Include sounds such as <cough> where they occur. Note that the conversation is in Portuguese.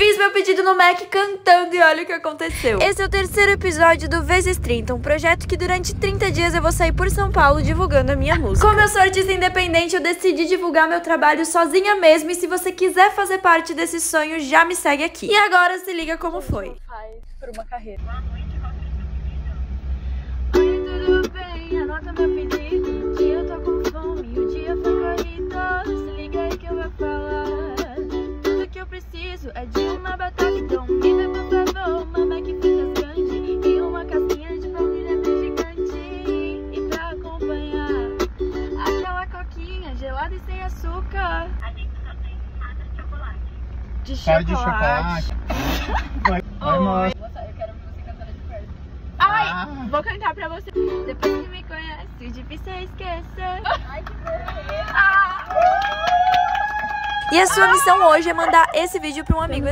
Fiz meu pedido no Mac cantando e olha o que aconteceu. Esse é o terceiro episódio do Vezes 30, um projeto que durante 30 dias eu vou sair por São Paulo divulgando a minha <laughs> música. Como eu sou artista independente, eu decidi divulgar meu trabalho sozinha mesmo e se você quiser fazer parte desse sonho, já me segue aqui. E agora se liga como foi. Faz por uma carreira. Oi, tudo bem? Anota meu pedido. Gelada e sem açúcar. De Cara de chocolate. chocolate. Vai, vai Oi. mostra. Nossa, eu quero ver você cantando de perto. Ai, Ah. vou cantar pra você. Depois que me conhece, difícil é esquecer. Ai, que vergonha. E a sua missão hoje é mandar esse vídeo pra um amigo